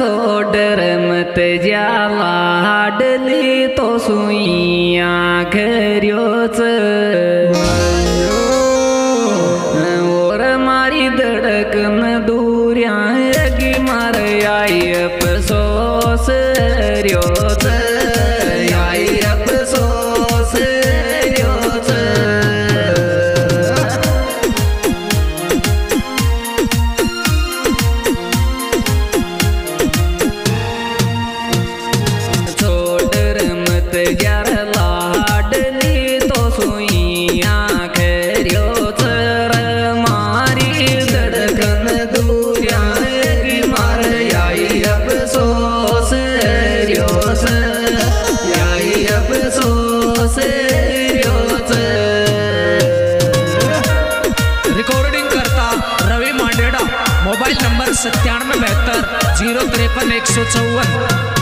डत जा डली तो सुइया घरियो जिरो त्रिपन्न एक सौ चौवन।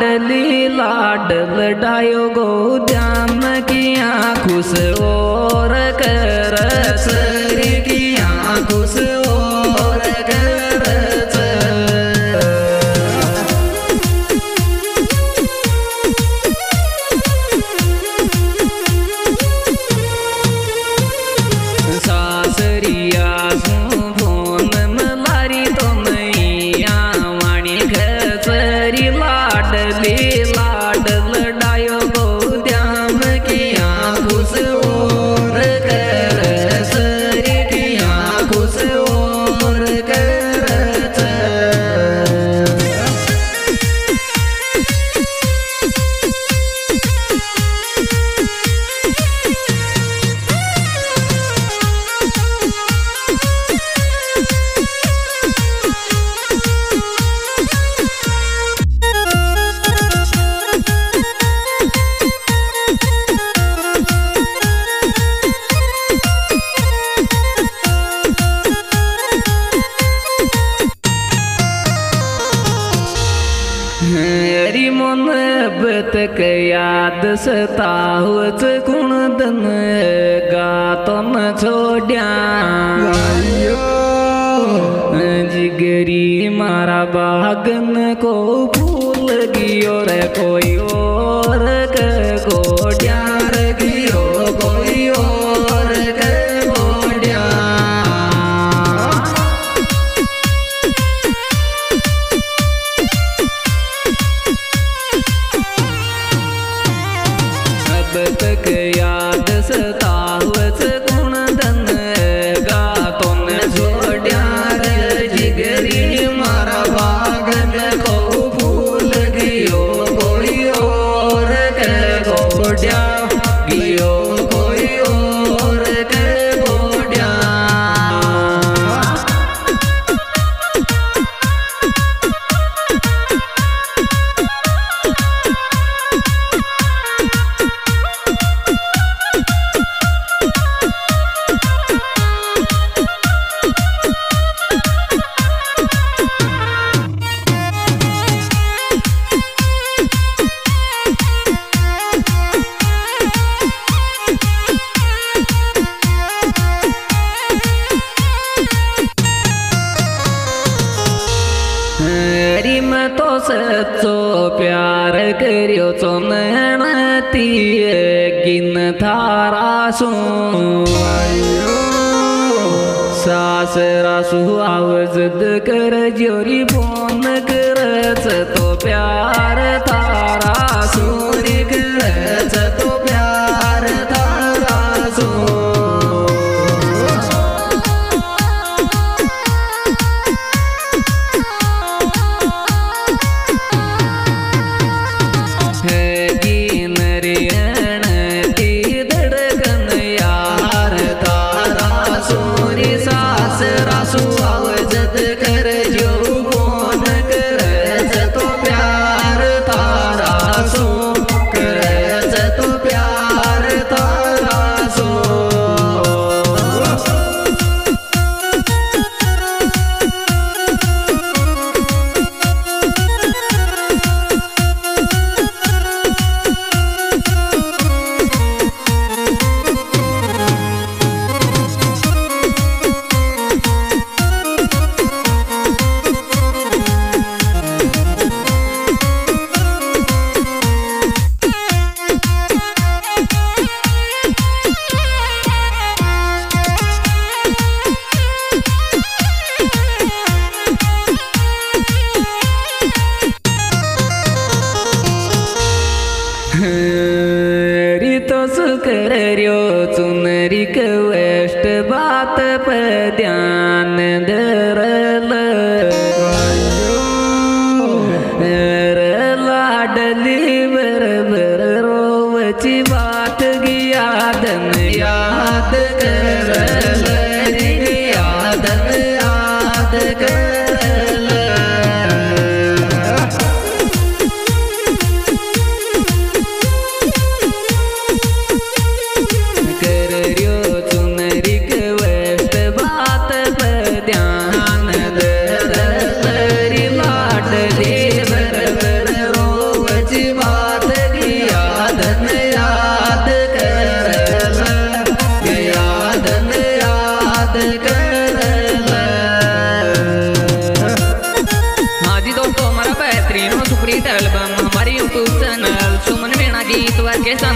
लाडली लाड लडायो गो ध्यान की आंखुस और करस की आंखुस याद सतावत गुण दन गातन छोड़िया। जिगरी मारा बागन को Dios. तुमने तो सच्चो प्यार करियो तुमने नतिए गिन थारा सू सास रासू आव जिद कर जोरी फोन कर तो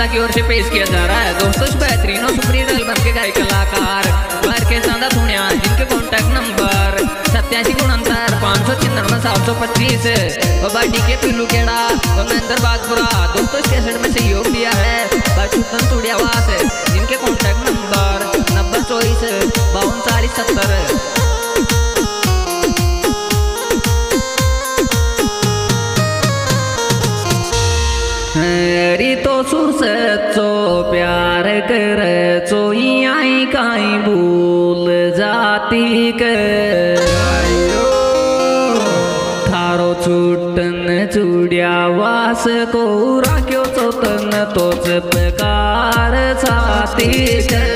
सांदा की ओर से पेश किया जा रहा है। दोस्तों बेहतरीन और सुप्रीत एल्बम के गायक कलाकार वर्ग के सांदा सुनिया जिनके कॉन्टैक्ट नंबर सत्यासी गुणंतर पाँच सौ छियानवे सात सौ पच्चीस बाडी के पिल्लू केड़ा और महेंद्र बागपुरा। दोस्तों, इस कैसेट में सहयोग दिया है बाचुतन तुड़ियावास जिनके कॉन्टैक्ट नंबर नब्बे, चौबीस, बावन, चालीस, सत्तर हरी तो सुसचो प्यार करचो आई काई भूल जाती कर थारो छुटन चुड्या वास को राख्यो चोतन तोच प्रकार छाती करितन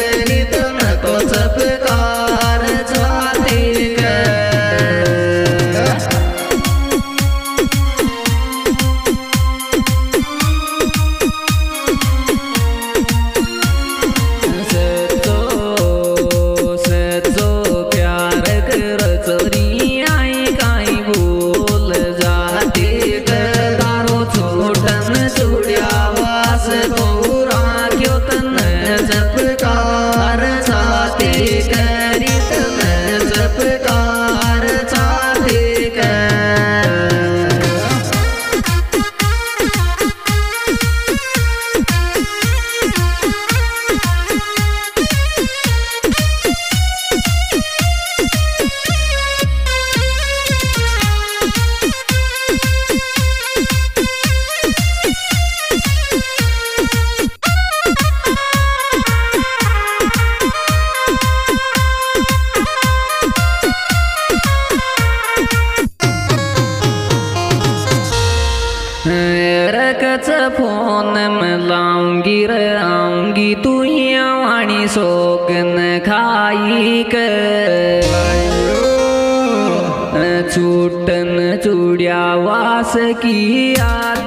फ़ोन लाऊँगी रे आऊँगी तू वाणी सोगन खाई कर। चूटन चूड़िया वास की याद